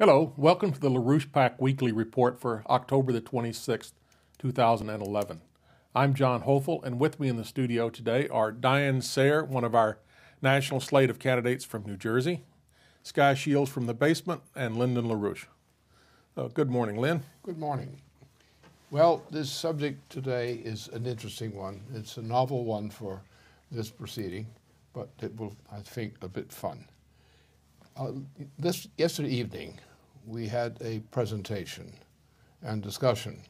Hello, welcome to the LaRouche PAC Weekly Report for October the 26th, 2011. I'm John Hoefle, and with me in the studio today are Diane Sare, one of our national slate of candidates from New Jersey, Sky Shields from the basement, and Lyndon LaRouche. Uh, good morning, Lyn. Good morning. Well, this subject today is an interesting one. It's a novel one for this proceeding, but it will, I think, a bit fun. Uh, this yesterday evening, we had a presentation and discussion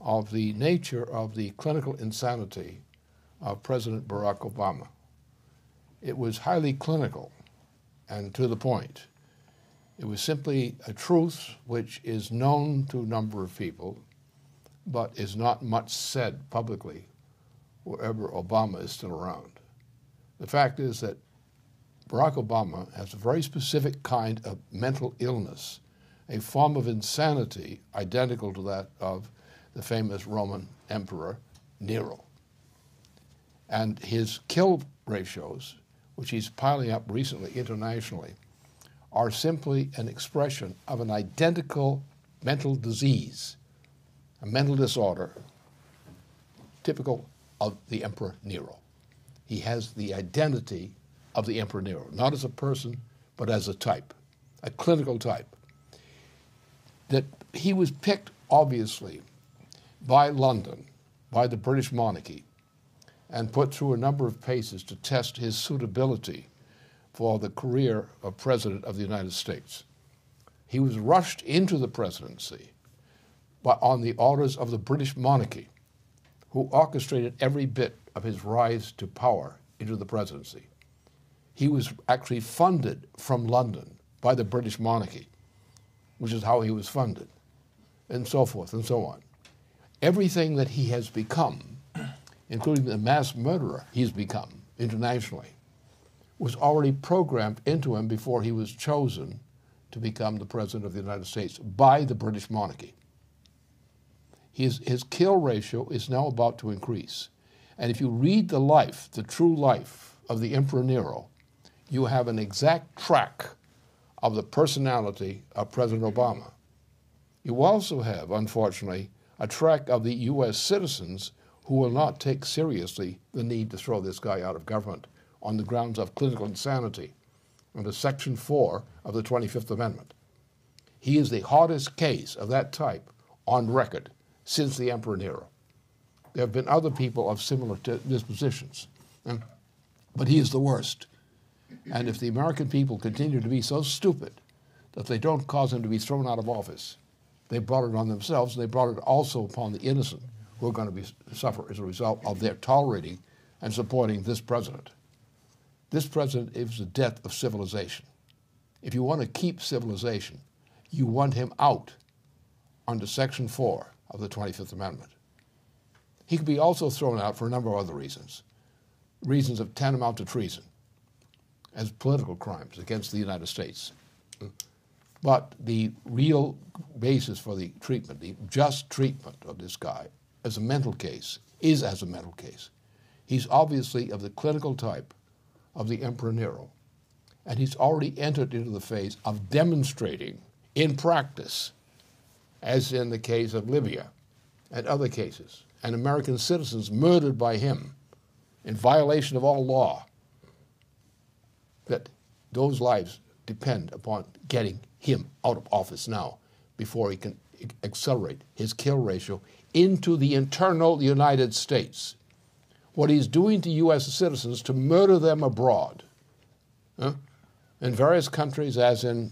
of the nature of the clinical insanity of President Barack Obama. It was highly clinical and to the point. It was simply a truth which is known to a number of people, but is not much said publicly wherever Obama is still around. The fact is that Barack Obama has a very specific kind of mental illness, a form of insanity identical to that of the famous Roman emperor Nero. And his kill ratios, which he's piling up recently internationally, are simply an expression of an identical mental disease, a mental disorder typical of the Emperor Nero. He has the identity of the Emperor Nero, not as a person, but as a type, a clinical type. That he was picked, obviously, by London, by the British monarchy, and put through a number of paces to test his suitability for the career of President of the United States. He was rushed into the presidency by, on the orders of the British monarchy, who orchestrated every bit of his rise to power into the presidency. He was actually funded from London by the British monarchy, which is how he was funded, and so forth and so on. Everything that he has become, including the mass murderer he's become internationally, was already programmed into him before he was chosen to become the President of the United States by the British monarchy. His, his kill ratio is now about to increase. And if you read the life, the true life of the Emperor Nero, you have an exact track of the personality of President Obama. You also have, unfortunately, a track of the U.S. citizens who will not take seriously the need to throw this guy out of government on the grounds of clinical insanity under Section 4 of the 25th Amendment. He is the hottest case of that type on record since the Emperor Nero. There have been other people of similar dispositions, but he is the worst. And if the American people continue to be so stupid that they don't cause him to be thrown out of office, they brought it on themselves, and they brought it also upon the innocent who are going to be, suffer as a result of their tolerating and supporting this president. This president is the death of civilization. If you want to keep civilization, you want him out under Section 4 of the 25th Amendment. He could be also thrown out for a number of other reasons, reasons of tantamount to treason as political crimes against the United States. But the real basis for the treatment, the just treatment of this guy as a mental case, is as a mental case. He's obviously of the clinical type of the Emperor Nero. And he's already entered into the phase of demonstrating in practice, as in the case of Libya and other cases, and American citizens murdered by him in violation of all law, that those lives depend upon getting him out of office now before he can accelerate his kill ratio into the internal United States what he's doing to U.S. citizens to murder them abroad huh? in various countries, as in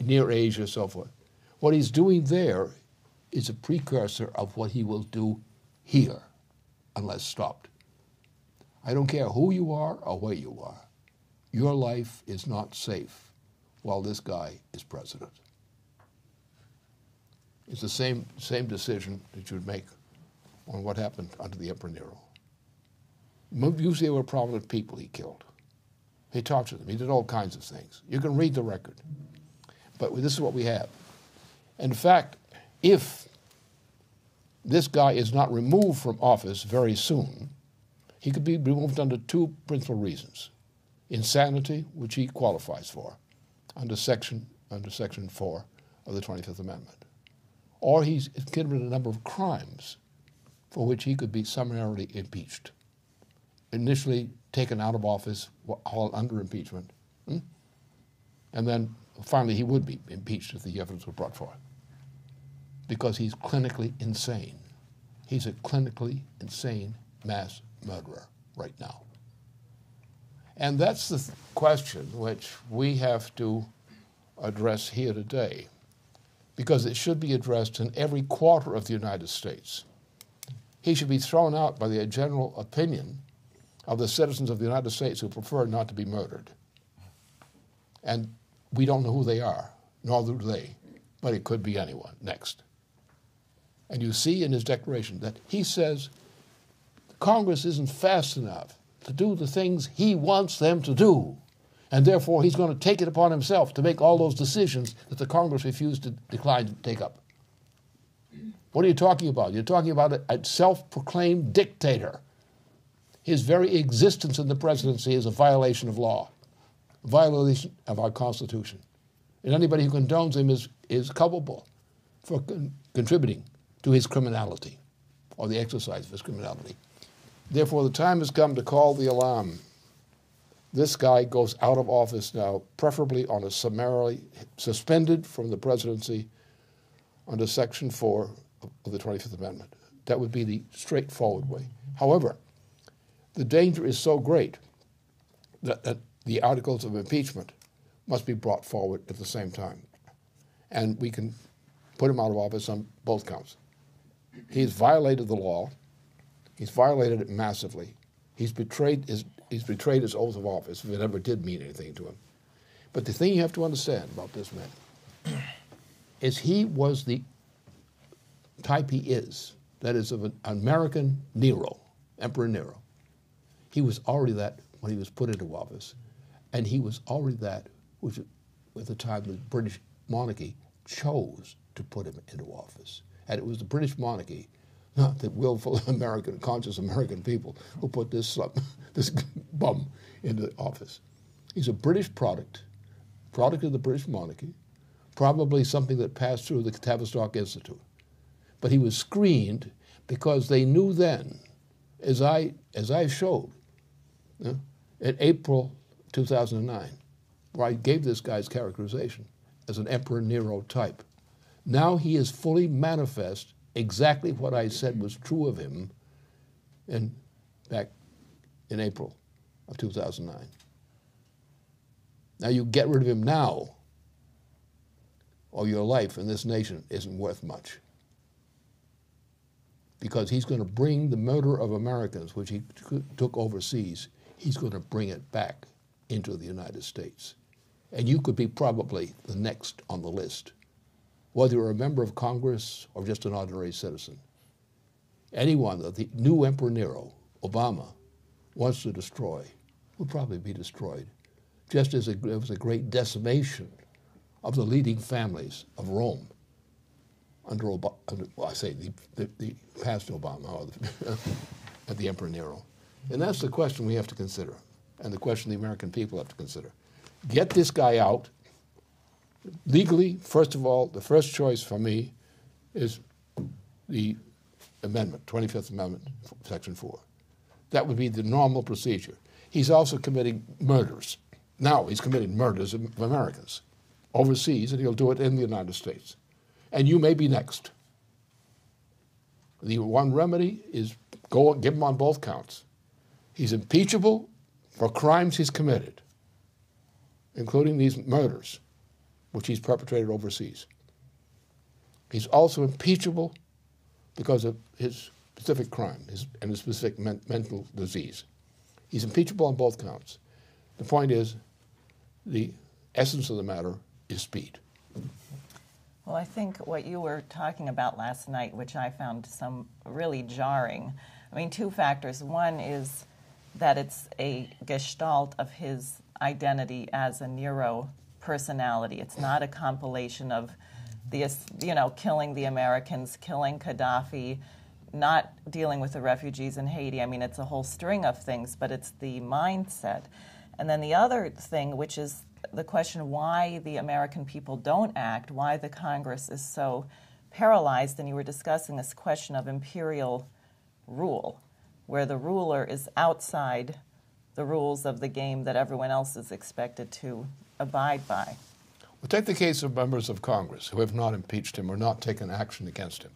near Asia, so forth. What he's doing there is a precursor of what he will do here unless stopped. I don't care who you are or where you are. Your life is not safe while this guy is president. It's the same, same decision that you would make on what happened under the Emperor Nero. Usually they were prominent people he killed. He talked to them. He did all kinds of things. You can read the record. But this is what we have. In fact, if this guy is not removed from office very soon, he could be removed under two principal reasons insanity, which he qualifies for under Section under Section 4 of the 25th Amendment. Or he's committed a number of crimes for which he could be summarily impeached. Initially taken out of office while under impeachment, hmm? and then finally he would be impeached if the evidence were brought forth. Because he's clinically insane. He's a clinically insane mass murderer right now. And that's the th- question which we have to address here today, because it should be addressed in every quarter of the United States. He should be thrown out by the general opinion of the citizens of the United States who prefer not to be murdered. And we don't know who they are, nor do they, but it could be anyone. Next. And you see in his declaration that he says Congress isn't fast enough to do the things he wants them to do. And therefore, he's going to take it upon himself to make all those decisions that the Congress refused to decline to take up. What are you talking about? You're talking about a, self proclaimed dictator. His very existence in the presidency is a violation of law, a violation of our Constitution. And anybody who condones him is, is culpable for con- contributing to his criminality or the exercise of his criminality. Therefore, the time has come to call the alarm. This guy goes out of office now, preferably on a summarily suspended from the presidency under Section 4 of the 25th Amendment. That would be the straightforward way. However, the danger is so great that, that the articles of impeachment must be brought forward at the same time. And we can put him out of office on both counts. He's violated the law He's violated it massively. He's betrayed his, he's betrayed his oath of office, if it ever did mean anything to him. But the thing you have to understand about this man is he was the type he is, that is, of an American Nero, Emperor Nero. He was already that when he was put into office, and he was already that which, at the time the British monarchy chose to put him into office. And it was the British monarchy not the willful American, conscious American people who put this uh, this bum into office. He's a British product, product of the British monarchy, probably something that passed through the Tavistock Institute. But he was screened because they knew then, as I as I showed, know, in April 2009, where I gave this guy's characterization as an Emperor Nero type. Now he is fully manifest exactly what I said was true of him in, back in April of 2009. Now you get rid of him now, or your life in this nation isn't worth much. Because he's going to bring the murder of Americans, which he took overseas, he's going to bring it back into the United States. And you could be probably the next on the list whether you're a member of Congress or just an ordinary citizen. Anyone that the new Emperor Nero, Obama, wants to destroy will probably be destroyed, just as it was a great decimation of the leading families of Rome under, Obama, well, I say the, the, the past Obama, at the Emperor Nero. And that's the question we have to consider, and the question the American people have to consider. Get this guy out legally, first of all, the first choice for me is the amendment, 25th Amendment, Section 4. That would be the normal procedure. He's also committing murders. Now he's committing murders of Americans overseas, and he'll do it in the United States. And you may be next. The one remedy is go give him on both counts. He's impeachable for crimes he's committed, including these murders which he's perpetrated overseas. He's also impeachable because of his specific crime his, and his specific men, mental disease. He's impeachable on both counts. The point is, the essence of the matter is speed. Well, I think what you were talking about last night, which I found some really jarring. I mean, two factors. One is that it's a gestalt of his identity as a Nero personality. It's not a compilation of the, you know, killing the Americans, killing Gaddafi, not dealing with the refugees in Haiti. I mean, it's a whole string of things, but it's the mindset. And then the other thing, which is the question why the American people don't act, why the Congress is so paralyzed, and you were discussing this question of imperial rule, where the ruler is outside the rules of the game that everyone else is expected to abide by. Well, take the case of members of Congress who have not impeached him or not taken action against him.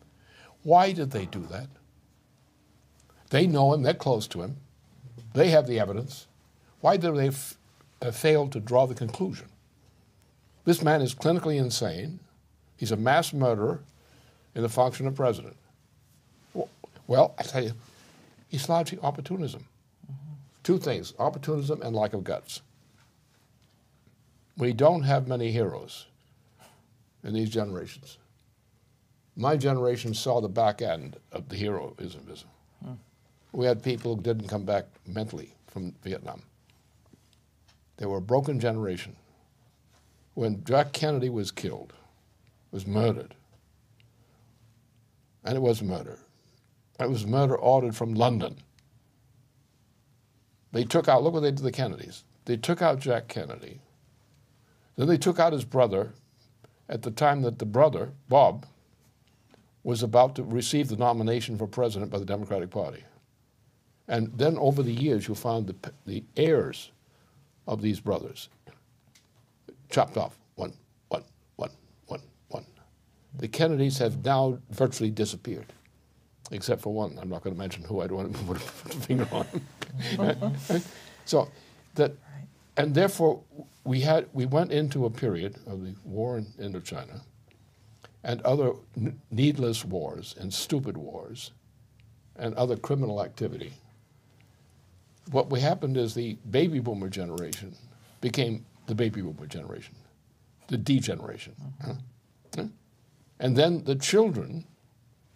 Why did they do that? They know him, they're close to him, they have the evidence. Why did they f- uh, fail to draw the conclusion? This man is clinically insane. He's a mass murderer in the function of president. Well, I tell you, it's largely opportunism. Mm-hmm. Two things opportunism and lack of guts. We don't have many heroes in these generations. My generation saw the back end of the heroism. Hmm. We had people who didn't come back mentally from Vietnam. They were a broken generation. When Jack Kennedy was killed, was murdered, and it was murder. It was murder ordered from London. They took out, look what they did to the Kennedys. They took out Jack Kennedy. Then they took out his brother at the time that the brother, Bob, was about to receive the nomination for president by the Democratic Party. And then over the years, you found the, the heirs of these brothers chopped off one, one, one, one, one. The Kennedys have now virtually disappeared, except for one. I'm not going to mention who. I don't want to put a finger on. so that, and therefore, we had we went into a period of the war in Indochina and other needless wars and stupid wars and other criminal activity. What we happened is the baby boomer generation became the baby boomer generation, the degeneration. Huh? Huh? And then the children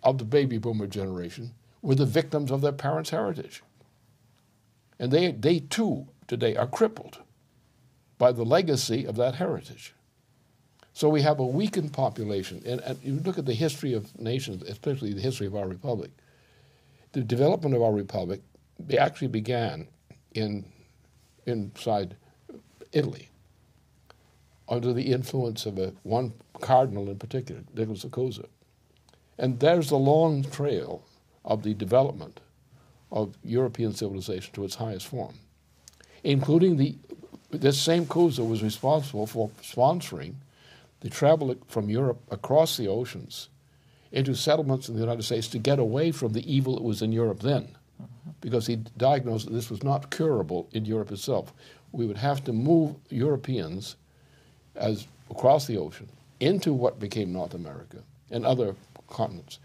of the baby boomer generation were the victims of their parents' heritage. And they, they too today are crippled by the legacy of that heritage. So we have a weakened population. And, and, you look at the history of nations, especially the history of our republic. The development of our republic actually began in inside Italy under the influence of a, one cardinal in particular, Nicholas of Cusa. And there's the long trail of the development of European civilization to its highest form, including the this same Cusa was responsible for sponsoring the travel from Europe across the oceans into settlements in the United States to get away from the evil that was in Europe then, because he diagnosed that this was not curable in Europe itself. We would have to move Europeans as across the ocean into what became North America and other continents,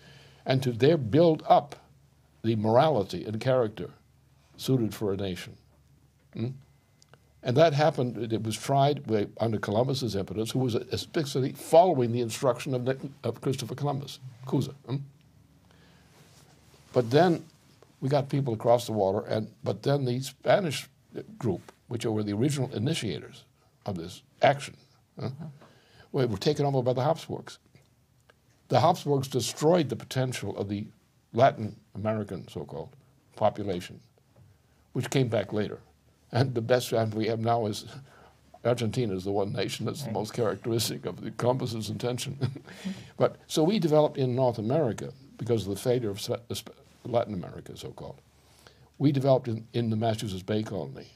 and to there build up the morality and character suited for a nation. Hmm? And that happened, it was tried under Columbus's impetus, who was especially following the instruction of, of Christopher Columbus, Cusa. Hmm? But then we got people across the water, and but then the Spanish group, which were the original initiators of this action, huh, were taken over by the Habsburgs. The Habsburgs destroyed the potential of the Latin American so-called population, which came back later. And the best example we have now is Argentina is the one nation that's the most characteristic of the compass's intention. but so we developed in North America because of the failure of Latin America, so called. We developed in, in the Massachusetts Bay Colony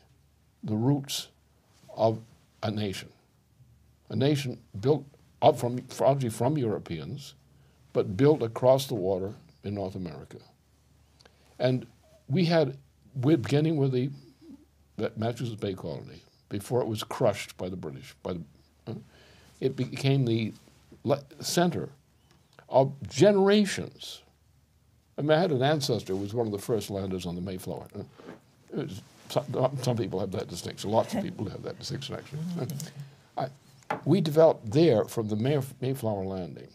the roots of a nation, a nation built up from largely from Europeans, but built across the water in North America. And we had, we're beginning with the Massachusetts Bay Colony before it was crushed by the British. By the, uh, it became the le- center of generations. I, mean, I had an ancestor who was one of the first landers on the Mayflower. Uh, some, some, people have that distinction. Lots of people have that distinction, actually. Uh, I, we developed there from the May- Mayflower landing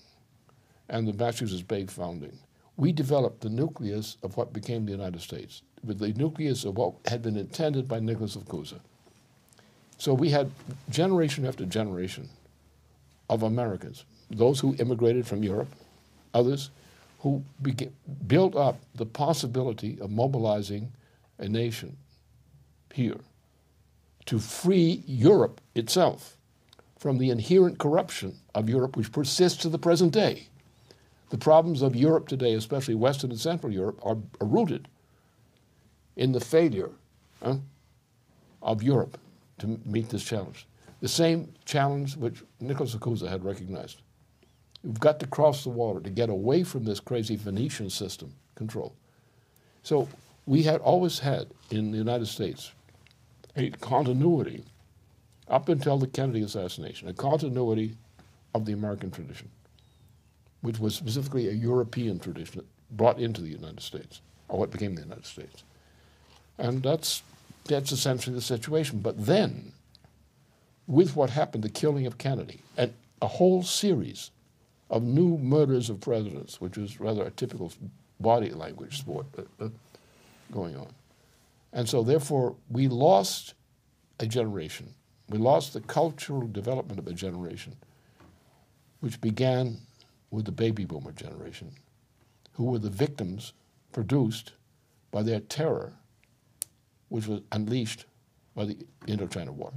and the Massachusetts Bay founding. We developed the nucleus of what became the United States with the nucleus of what had been intended by Nicholas of Cusa. So we had generation after generation of Americans, those who immigrated from Europe, others who began, built up the possibility of mobilizing a nation here to free Europe itself from the inherent corruption of Europe, which persists to the present day. The problems of Europe today, especially Western and Central Europe, are, are rooted in the failure huh, of Europe to meet this challenge. The same challenge which Nicholas of Cusa had recognized. We've got to cross the water to get away from this crazy Venetian system control. So we had always had in the United States a continuity up until the Kennedy assassination, a continuity of the American tradition, which was specifically a European tradition brought into the United States, or what became the United States. And that's, that's essentially the situation. But then, with what happened, the killing of Kennedy, and a whole series of new murders of presidents, which was rather a typical body language sport going on. And so, therefore, we lost a generation. We lost the cultural development of a generation, which began with the baby boomer generation, who were the victims produced by their terror, which was unleashed by the Indochina War.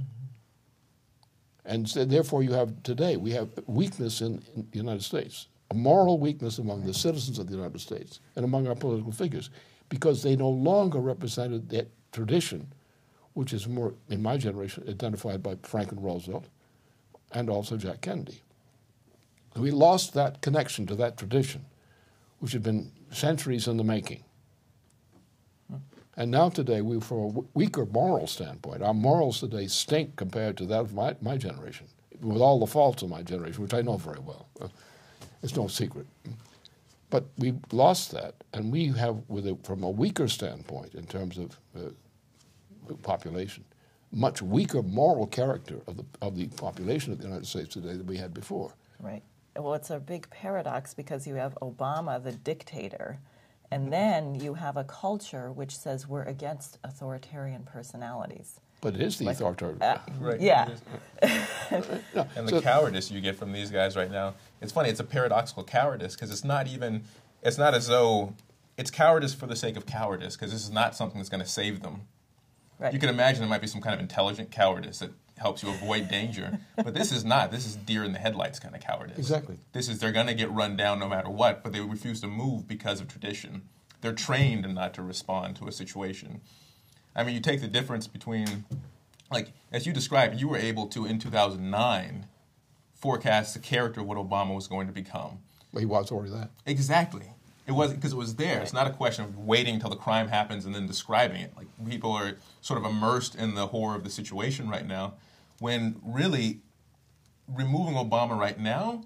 And so therefore, you have today, we have weakness in, in, the United States, a moral weakness among the citizens of the United States and among our political figures, because they no longer represented that tradition, which is more, in my generation, identified by Franklin Roosevelt and also Jack Kennedy. We lost that connection to that tradition, which had been centuries in the making. And now today, we, from a weaker moral standpoint, our morals today stink compared to that of my, my generation, with all the faults of my generation, which I know very well. It's no secret. But we lost that, and we have, with a, from a weaker standpoint in terms of uh, population, much weaker moral character of the, of the population of the United States today than we had before. Right. Well, it's a big paradox because you have Obama, the dictator, and then you have a culture which says we're against authoritarian personalities. But it is the Like, authoritarian. uh, Right. Yeah. No, And the so- cowardice you get from these guys right now. It's funny. It's a paradoxical cowardice because it's not even. It's not as though it's cowardice for the sake of cowardice because this is not something that's going to save them. Right. You can imagine there might be some kind of intelligent cowardice that helps you avoid danger, but this is not. This is deer in the headlights kind of cowardice. Exactly. This is they're going to get run down no matter what, but they refuse to move because of tradition. They're trained not to respond to a situation. I mean, you take the difference between, like, as you described, you were able to, in 2009, forecast the character of what Obama was going to become. Well, he was already that. Exactly. It wasn't because it was there. It's not a question of waiting until the crime happens and then describing it. Like people are sort of immersed in the horror of the situation right now, when really removing Obama right now,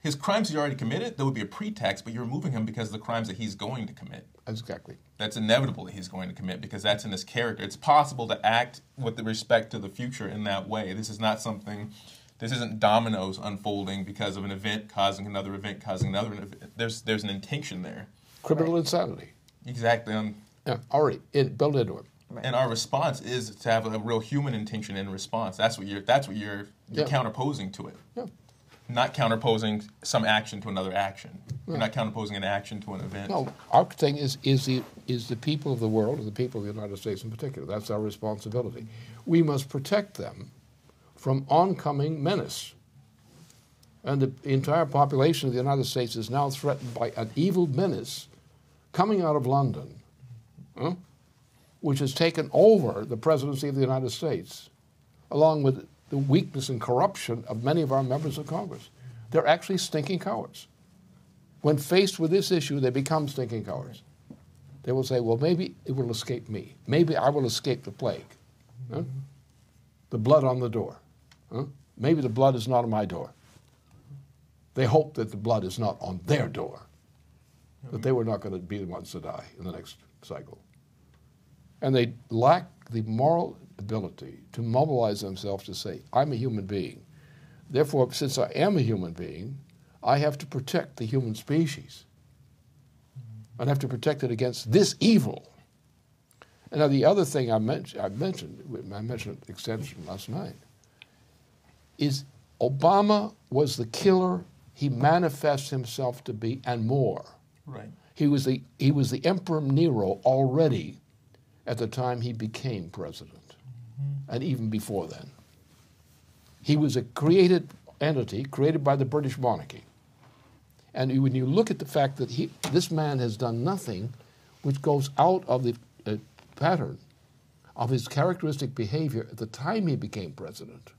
his crimes he's already committed, there would be a pretext, but you're removing him because of the crimes that he's going to commit. Exactly. That's inevitable that he's going to commit because that's in his character. It's possible to act with respect to the future in that way. This is not something. This isn't dominoes unfolding because of an event causing another event causing another event. There's there's an intention there. Criminal insanity. Exactly. Um, Yeah, already it, built into it. Right. and our response is to have a real human intention in response. That's what you're. That's what you're. You're Yeah. counterposing to it. Yeah. Not counterposing some action to another action. You're not counterposing an action to an event. No, our thing is is the is the people of the world, and the people of the United States in particular. That's our responsibility. We must protect them from oncoming menace. And the entire population of the United States is now threatened by an evil menace coming out of London, huh, which has taken over the presidency of the United States, along with the weakness and corruption of many of our members of Congress. They're actually stinking cowards. When faced with this issue, they become stinking cowards. They will say, well, maybe it will escape me. Maybe I will escape the plague. Huh? The blood on the door. Huh? Maybe the blood is not on my door. They hope that the blood is not on their door, that they were not going to be the ones to die in the next cycle. And they lack the moral ability to mobilize themselves to say, I'm a human being. Therefore, since I am a human being, I have to protect the human species. I have to protect it against this evil. And now the other thing I, men- I mentioned, I mentioned extension last night, is Obama was the killer he manifests himself to be and more. Right. He was the, he was the Emperor Nero already at the time he became president. and even before then. He was a created entity, created by the British monarchy. And when you look at the fact that he, this man has done nothing which goes out of the uh, pattern of his characteristic behavior at the time he became president,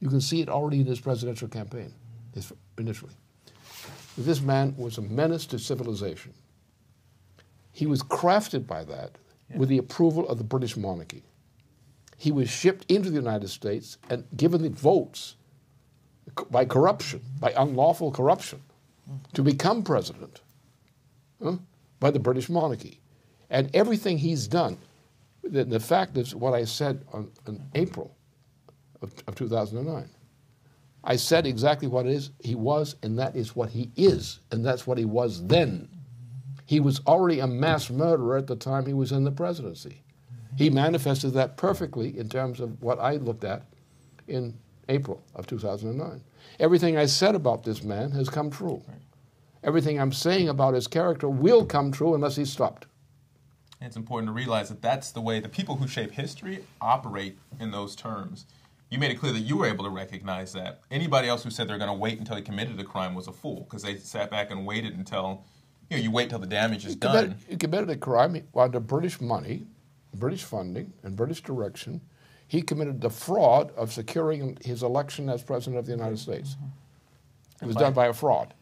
you can see it already in his presidential campaign, initially. This man was a menace to civilization. He was crafted by that with the approval of the British monarchy. He was shipped into the United States and given the votes by corruption, by unlawful corruption, to become president huh, by the British monarchy. And everything he's done, the, the fact is what I said on, in April of, of 2009. I said exactly what it is he was, and that is what he is, and that's what he was then. He was already a mass murderer at the time he was in the presidency. He manifested that perfectly in terms of what I looked at in April of 2009. Everything I said about this man has come true. Everything I'm saying about his character will come true unless he's stopped. It's important to realize that that's the way the people who shape history operate in those terms. You made it clear that you were able to recognize that. Anybody else who said they're going to wait until he committed a crime was a fool because they sat back and waited until, you know, you wait till the damage is He committed, done. he committed a crime under British money, British funding, and British direction. He committed the fraud of securing his election as President of the United States. It was done by a fraud.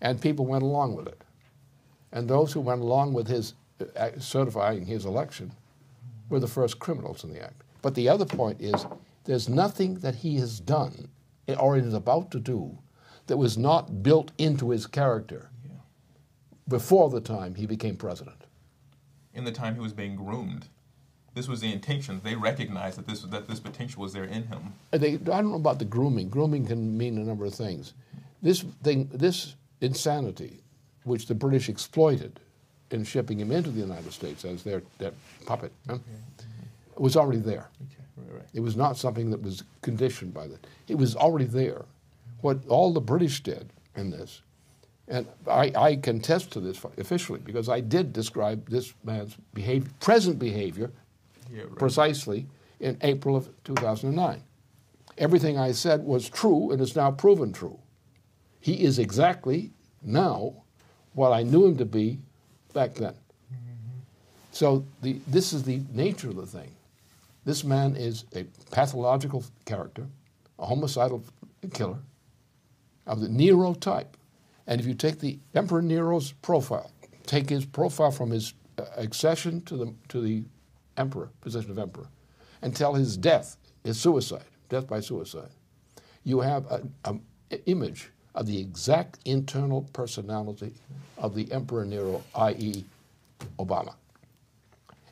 And people went along with it. And those who went along with his uh, certifying his election were the first criminals in the act. But the other point is there's nothing that he has done or is about to do that was not built into his character before the time he became president. In the time he was being groomed, this was the intention. They recognized that this that this potential was there in him. They, I don't know about the grooming. Grooming can mean a number of things. This thing, this insanity, which the British exploited in shipping him into the United States as their, their puppet, huh, mm-hmm. was already there. Okay, right, right. It was not something that was conditioned by that. It was already there. What all the British did in this, and I, I contest to this officially because I did describe this man's behavior, present behavior Yeah, right. precisely in April of 2009. Everything I said was true and is now proven true. He is exactly now what I knew him to be back then. Mm-hmm. So the, this is the nature of the thing. This man is a pathological character, a homicidal killer of the Nero type. And if you take the Emperor Nero's profile, take his profile from his uh, accession to the, to the emperor, position of emperor, and tell his death, his suicide, death by suicide, you have an image of the exact internal personality of the Emperor Nero, i.e., Obama.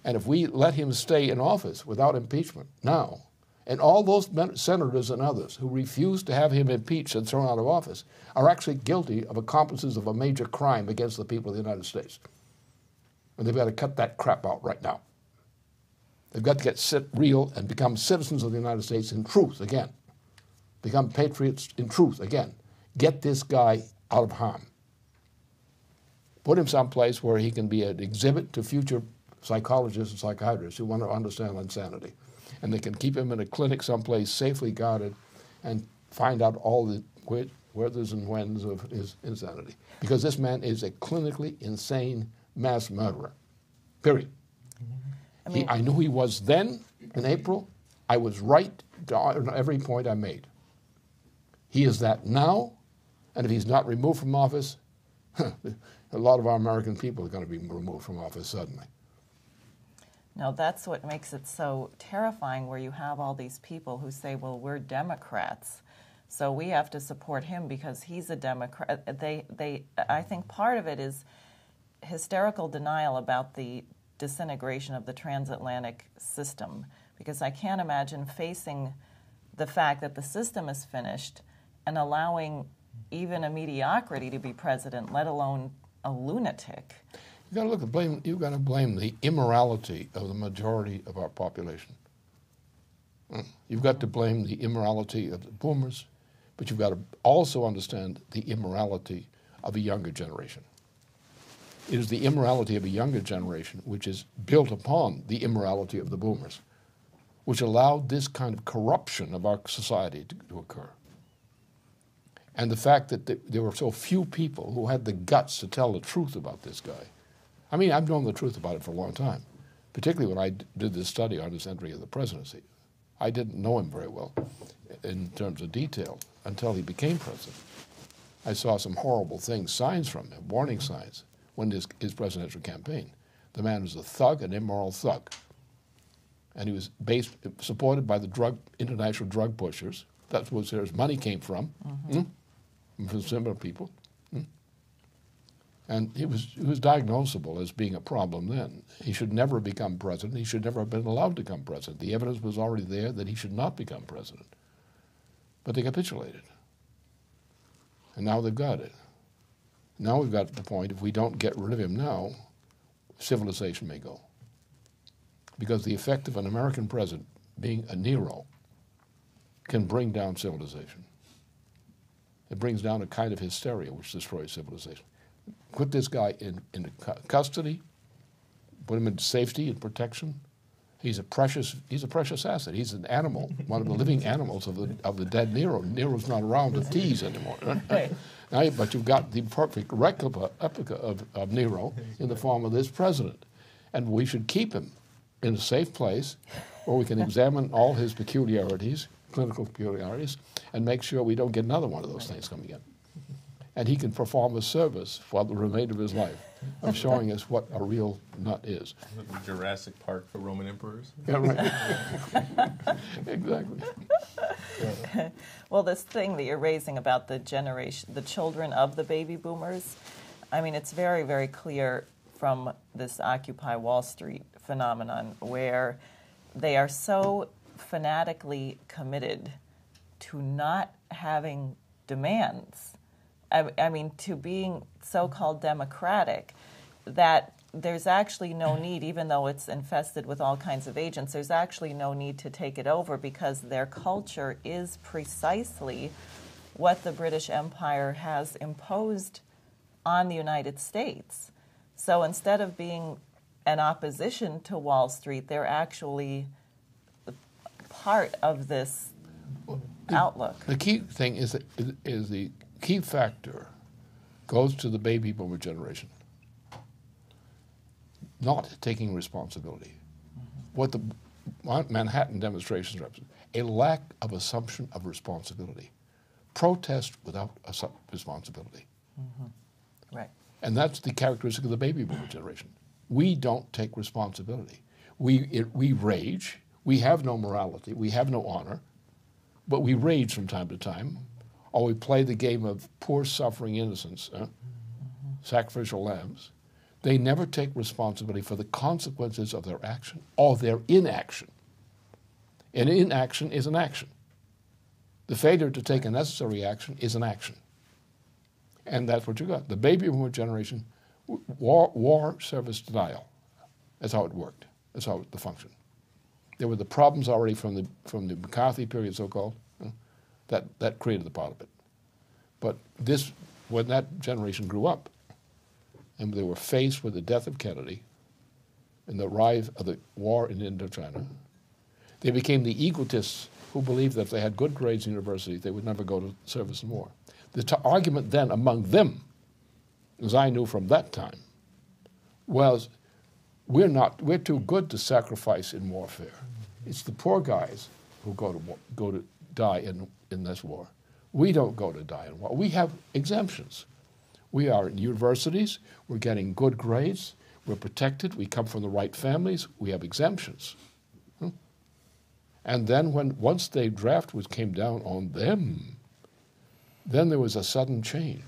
And if we let him stay in office without impeachment now, and all those senators and others who refuse to have him impeached and thrown out of office are actually guilty of accomplices of a major crime against the people of the United States. And they've got to cut that crap out right now. They've got to get real and become citizens of the United States in truth again. Become patriots in truth again. Get this guy out of harm. Put him someplace where he can be an exhibit to future psychologists and psychiatrists who want to understand insanity. And they can keep him in a clinic someplace safely guarded and find out all the wh- whethers and whens of his insanity. Because this man is a clinically insane mass murderer. Period. Mm-hmm. I He, I knew he was then in April. I was right on every point I made. He is that now, and if he's not removed from office, a lot of our American people are going to be removed from office suddenly. No, that's what makes it so terrifying where you have all these people who say, well, we're Democrats. So we have to support him because he's a Democrat. Uh, they, they, I think part of it is hysterical denial about the disintegration of the transatlantic system because I can't imagine facing the fact that the system is finished and allowing even a mediocrity to be president, let alone a lunatic. You got to look at blame. You've got to blame the immorality of the majority of our population. Mm. You've got to blame the immorality of the boomers, but you've got to also understand the immorality of a younger generation. It is the immorality of a younger generation which is built upon the immorality of the boomers. which allowed this kind of corruption of our society to, to occur. And the fact that th- there were so few people who had the guts to tell the truth about this guy. I mean, I've known the truth about it for a long time, particularly when I d- did this study on his entry of the presidency. I didn't know him very well in terms of detail until he became president. I saw some horrible things, signs from him, warning signs, when his, his presidential campaign. The man was a thug, an immoral thug. And he was based, supported by the drug, international drug pushers. That's where his money came from, mm, from similar people. And he was, he was diagnosable as being a problem then. He should never have become president. He should never have been allowed to become president. The evidence was already there that he should not become president. But they capitulated. And now they've got it. Now we've got the point, if we don't get rid of him now, civilization may go. Because the effect of an American president being a Nero can bring down civilization. It brings down a kind of hysteria which destroys civilization. Put this guy in, in custody, put him in safety and protection. He's a precious he's a precious asset. He's an animal, one of the living animals of the of the dead Nero. Nero's not around to tease anymore. Right. Now, but you've got the perfect replica, replica of, of Nero in the form of this president. And we should keep him in a safe place where we can examine all his peculiarities, clinical peculiarities, and make sure we don't get another one of those things coming in. And he can perform a service for the remainder of his life of showing us what a real nut is. Jurassic Park for Roman emperors. Yeah, right. exactly. Well, this thing that you're raising about the generation, the children of the baby boomers, I mean, it's very, very clear from this Occupy Wall Street phenomenon where they are so fanatically committed to not having demands. I, I mean, to being so called democratic that there's actually no mm. need, even though it's infested with all kinds of agents, there's actually no need to take it over because their culture is precisely what the British Empire has imposed on the United States. So instead of being an opposition to Wall Street, they're actually part of this outlook. The key thing is, is the key factor goes to the baby boomer generation not taking responsibility. What the Manhattan demonstrations represent a lack of assumption of responsibility. Protest without responsibility. Mm-hmm. Right. And that's the characteristic of the baby boomer generation. We don't take responsibility. We, it, we rage. We have no morality. We have no honor. But we rage from time to time. Or we play the game of poor, suffering innocents, uh, sacrificial lambs. They never take responsibility for the consequences of their action or their inaction. And inaction is an action. The failure to take a necessary action is an action. And that's what you got. The baby boomer generation, war, war service denial. That's how it worked. That's how it, the function. There were the problems already from the, from the McCarthy period, so called, that, that created the part of it. But this, when that generation grew up, and they were faced with the death of Kennedy and the rise of the war in Indochina, they became the egotists who believed that if they had good grades in university, they would never go to service in war. The t- argument then among them, as I knew from that time, was we're not we're too good to sacrifice in warfare. It's the poor guys who go to go to die in in this war. We don't go to die in war. We have exemptions. We are in universities, we're getting good grades, we're protected, we come from the right families, we have exemptions. Hmm? And then when once the draft was came down on them, then there was a sudden change.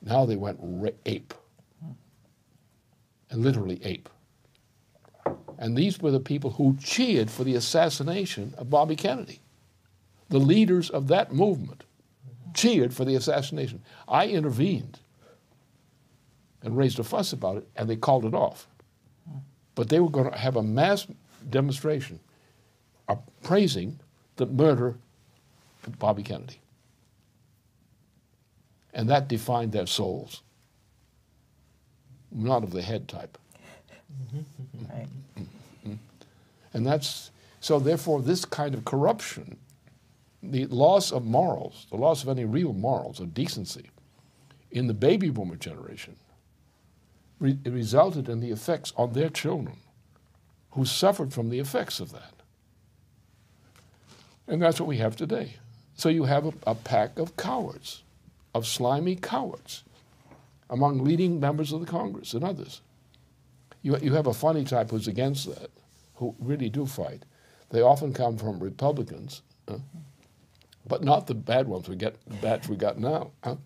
Now they went ape. And literally ape. And these were the people who cheered for the assassination of Bobby Kennedy. The leaders of that movement cheered for the assassination. I intervened and raised a fuss about it, and they called it off. But they were going to have a mass demonstration praising the murder of Bobby Kennedy. And that defined their souls, not of the head type. Right. And that's So, therefore, this kind of corruption, the loss of morals, the loss of any real morals, of decency, in the baby boomer generation, re- resulted in the effects on their children who suffered from the effects of that. And that's what we have today. So you have a, a pack of cowards, of slimy cowards, among leading members of the Congress and others. You, you have a funny type who's against that, who really do fight. They often come from Republicans, uh, but not the bad ones we get, the bad we got now, uh,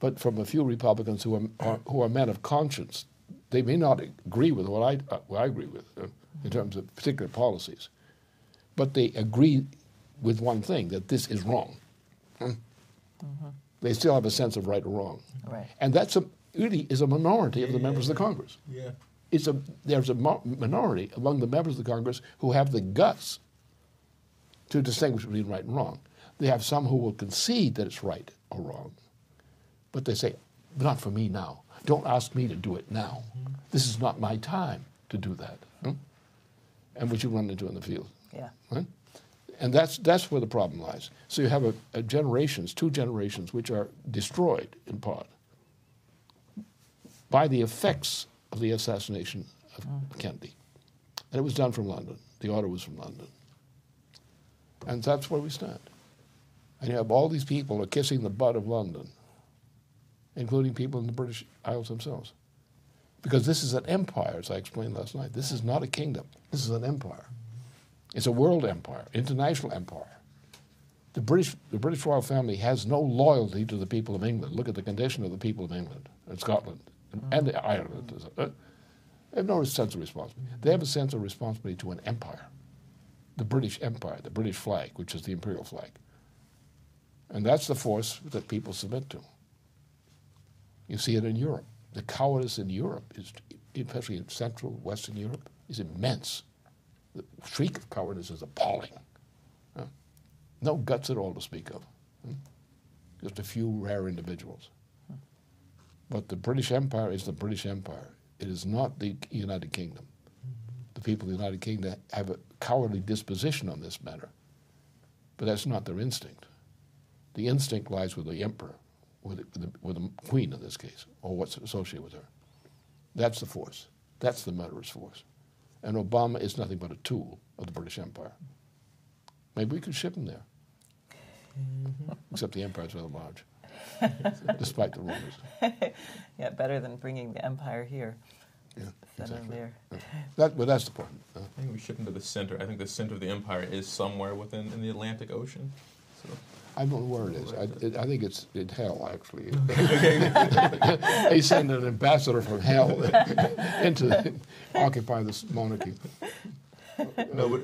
but from a few Republicans who are, are, who are men of conscience. They may not agree with what I, uh, what I agree with uh, in terms of particular policies, but they agree with one thing that this is wrong. Hmm? Mm-hmm. They still have a sense of right or wrong. Right. And that's a, really is a minority of the members of the Congress. Yeah. It's a, there's a minority among the members of the Congress who have the guts to distinguish between right and wrong. They have some who will concede that it's right or wrong, but they say, not for me now. Don't ask me to do it now. This is not my time to do that. Hmm? And what you run into in the field. Yeah. Right? And that's, that's where the problem lies. So you have a, a generations, two generations, which are destroyed in part by the effects of the assassination of mm. Kennedy. And it was done from London. The order was from London. And that's where we stand. And you have all these people are kissing the butt of London, including people in the British Isles themselves. Because this is an empire, as I explained last night. This is not a kingdom. This is an empire. It's a world empire, international empire. The British, the British royal family has no loyalty to the people of England. Look at the condition of the people of England and Scotland and, and Ireland. Uh, they have no sense of responsibility. They have a sense of responsibility to an empire, the British Empire, the British flag, which is the imperial flag. And that's the force that people submit to. You see it in Europe. The cowardice in Europe, is, especially in Central, Western Europe, is immense. The shriek of cowardice is appalling. No guts at all to speak of. Hmm? Just a few rare individuals. But the British Empire is the British Empire. It is not the United Kingdom. The people of the United Kingdom have a cowardly disposition on this matter. But that's not their instinct. The instinct lies with the emperor, with the, with the queen in this case, or what's associated with her. That's the force. That's the murderous force. And Obama is nothing but a tool of the British Empire. Maybe we could ship him there. Mm-hmm. Except the empire's rather large, despite the rumors. yeah, better than bringing the empire here. Yeah, exactly. there. Yeah. That, but that's the point. Uh, I think we ship him to the center. I think the center of the empire is somewhere within in the Atlantic Ocean. So. I don't know where it is. I, it, I think it's in hell, actually. they send an ambassador from hell into the, occupy this monarchy. No, but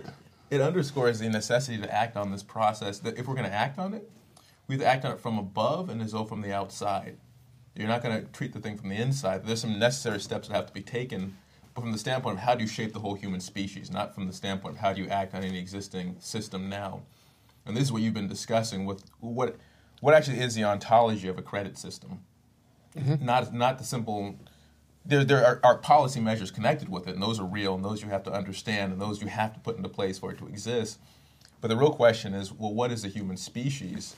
it underscores the necessity to act on this process. That if we're going to act on it, we to act on it from above and as though from the outside. You're not going to treat the thing from the inside. There's some necessary steps that have to be taken, but from the standpoint of how do you shape the whole human species, not from the standpoint of how do you act on any existing system now and this is what you've been discussing with what what actually is the ontology of a credit system, mm-hmm. not not the simple. There, there are, are, policy measures connected with it, and those are real, and those you have to understand, and those you have to put into place for it to exist. But the real question is, well, what is the human species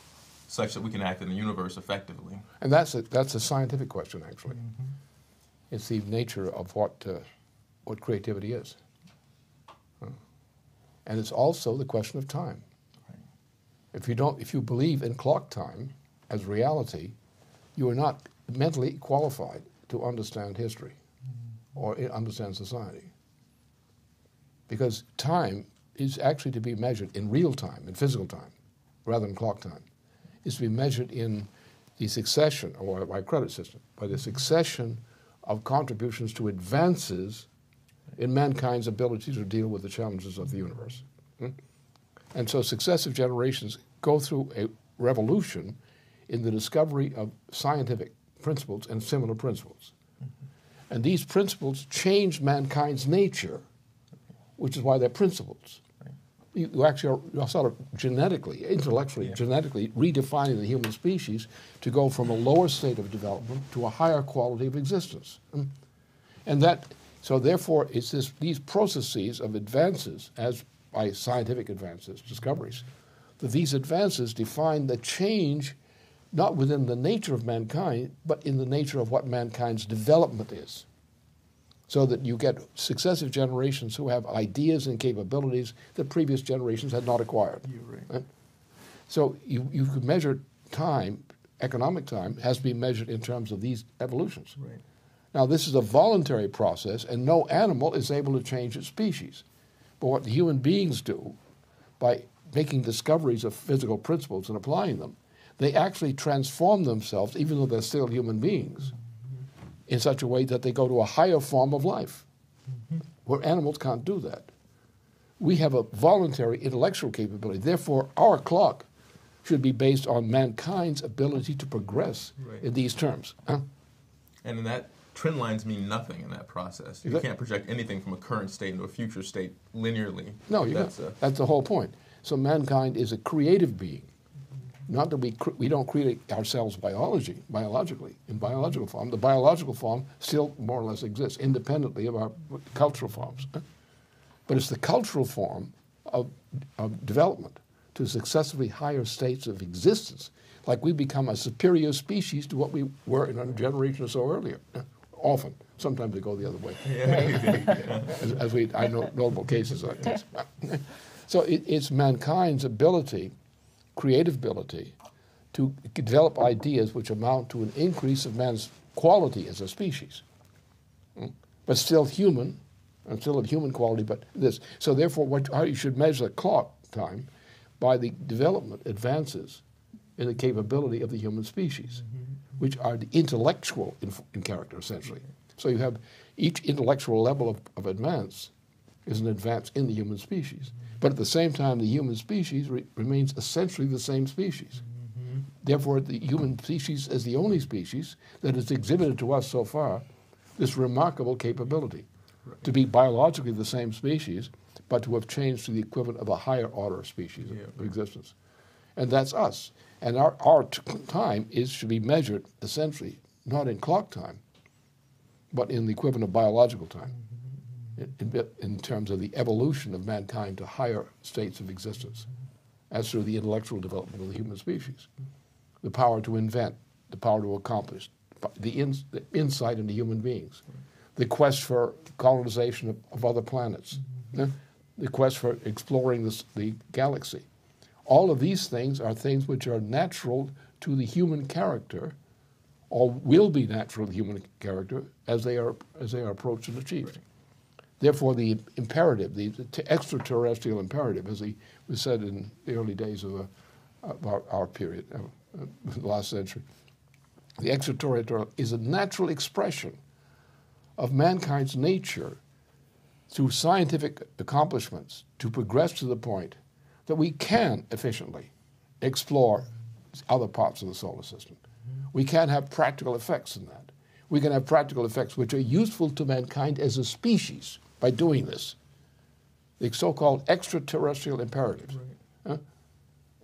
such that we can act in the universe effectively? And that's a, that's a scientific question, actually. Mm-hmm. It's the nature of what, uh, what creativity is. And it's also the question of time. If you don't, if you believe in clock time as reality, you are not mentally qualified to understand history or understand society. Because time is actually to be measured in real time, in physical time, rather than clock time. Is to be measured in the succession, or by credit system, by the succession of contributions to advances in mankind's ability to deal with the challenges of the universe. Hmm? And so successive generations go through a revolution in the discovery of scientific principles and similar principles. And these principles change mankind's nature, which is why they're principles. You, actually are, sort of genetically, intellectually, yeah. genetically redefining the human species to go from a lower state of development to a higher quality of existence. Hmm? And that, so therefore, it's this, these processes of advances as by scientific advances, discoveries, that these advances define the change not within the nature of mankind, but in the nature of what mankind's development is. So that you get successive generations who have ideas and capabilities that previous generations had not acquired. Right. Right? So you, you could measure time, economic time, has to be measured in terms of these evolutions. Right. Now, this is a voluntary process, and no animal is able to change its species. But what human beings do, by making discoveries of physical principles and applying them, they actually transform themselves, even though they're still human beings, in such a way that they go to a higher form of life, mm-hmm. where animals can't do that. We have a voluntary intellectual capability. Therefore, our clock should be based on mankind's ability to progress Right. in these terms. Huh? And in that trend lines mean nothing in that process. You Exact- can't project anything from a current state into a future state linearly. No, you that's that's, a, that's the whole point. So mankind is a creative being. Not that we cr- we don't create ourselves biology biologically in biological form. The biological form still more or less exists independently of our cultural forms, but it's the cultural form of, of development to successively higher states of existence. Like we become a superior species to what we were in a generation or so earlier. Often, sometimes they go the other way as, as we, I know notable cases like this. So it, it's mankind's ability, creative ability, to develop ideas which amount to an increase of man's quality as a species, Mm. but still human, and still of human quality. But this, so therefore, what, how you should measure the clock time by the development advances in the capability of the human species, which are the intellectual in, in character essentially. So you have each intellectual level of, of advance is an advance in the human species. But at the same time, the human species re- remains essentially the same species. Mm-hmm. Therefore, the human species is the only species that has exhibited to us so far this remarkable capability to be biologically the same species, but to have changed to the equivalent of a higher order species of- Yeah. of existence. And that's us. And our, our t- time is should be measured essentially not in clock time, but in the equivalent of biological time, in, in, in terms of the evolution of mankind to higher states of existence, as through the intellectual development of the human species, the power to invent, the power to accomplish, the, ins, the insight into human beings, the quest for colonization of, of other planets, eh, the quest for exploring this, the galaxy. All of these things are things which are natural to the human character, or will be natural to the human character as they are as they are approached and achieved. Therefore, the imperative, the, the extraterrestrial imperative, as he was said in the early days of, uh, of our, our period, uh, uh, the last century, the extraterrestrial is a natural expression of mankind's nature through scientific accomplishments to progress to the point that we can efficiently explore other parts of the solar system. We can have practical effects in that. We can have practical effects which are useful to mankind as a species by doing this. The so called extraterrestrial imperative. Huh?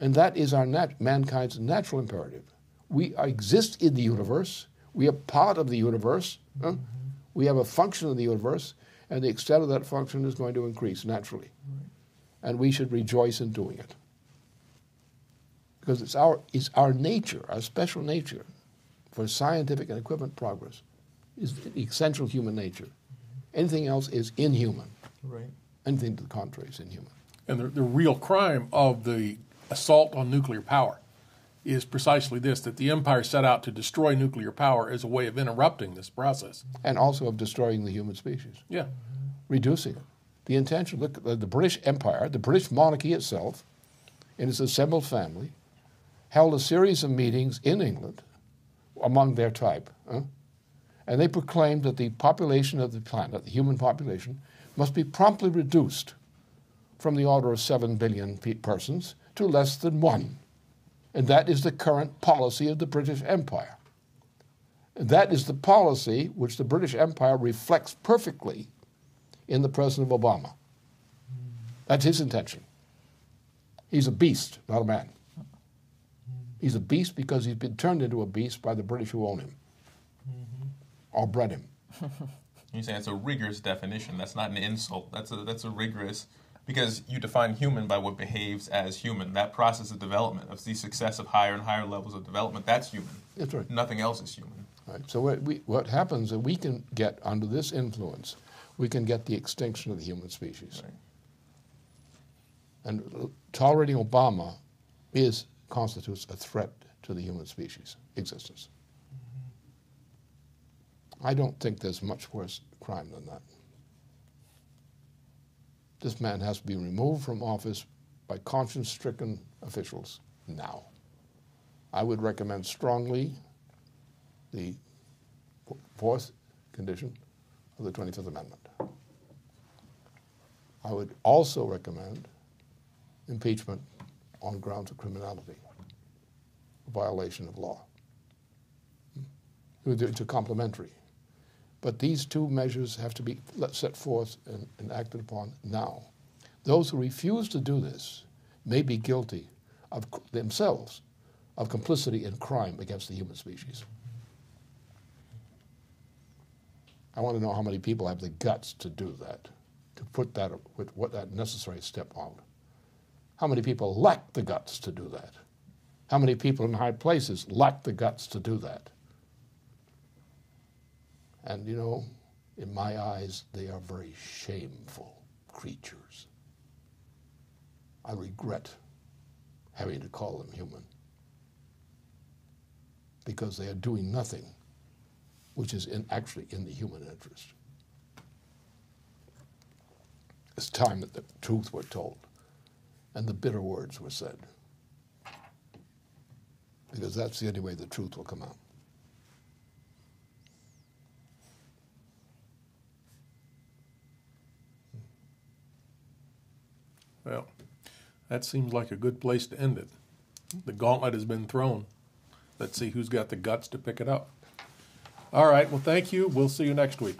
And that is our nat- mankind's natural imperative. We exist in the universe, we are part of the universe, huh? Mm-hmm. we have a function in the universe, and the extent of that function is going to increase naturally. And we should rejoice in doing it. Because it's our, it's our nature, our special nature for scientific and equipment progress, is the essential human nature. Anything else is inhuman. right. Anything to the contrary is inhuman. And the, the real crime of the assault on nuclear power is precisely this that the empire set out to destroy nuclear power as a way of interrupting this process. And also of destroying the human species, Yeah. reducing it. The intention, look, the, the British Empire, the British monarchy itself, in its assembled family, held a series of meetings in England among their type. huh? And they proclaimed that the population of the planet, the human population, must be promptly reduced from the order of 7 billion pe- persons to less than one. And that is the current policy of the British Empire. And that is the policy which the British Empire reflects perfectly in the President of Obama. That's his intention. He's a beast, not a man. He's a beast because he's been turned into a beast by the British who own him or bred him. you say saying it's a rigorous definition. That's not an insult. That's a that's a rigorous because you define human by what behaves as human. That process of development, of the success of higher and higher levels of development, that's human. That's right. Nothing else is human. Right. So what, we, what happens is we can get under this influence, we can get the extinction of the human species. Right. And tolerating Obama is constitutes a threat to the human species existence. I don't think there's much worse crime than that. This man has to be removed from office by conscience-stricken officials now. I would recommend strongly the fourth condition of the 25th Amendment. I would also recommend impeachment on grounds of criminality, violation of law. It's a complementary. But these two measures have to be set forth and, and acted upon now. Those who refuse to do this may be guilty of themselves of complicity in crime against the human species. I want to know how many people have the guts to do that, to put that, with what that necessary step on. How many people lack the guts to do that? How many people in high places lack the guts to do that? And you know, in my eyes, they are very shameful creatures. I regret having to call them human because they are doing nothing which is in, actually in the human interest. It's time that the truth were told and the bitter words were said. Because that's the only way the truth will come out. Well, that seems like a good place to end it. The gauntlet has been thrown. Let's see who's got the guts to pick it up. All right. Well, thank you. We'll see you next week.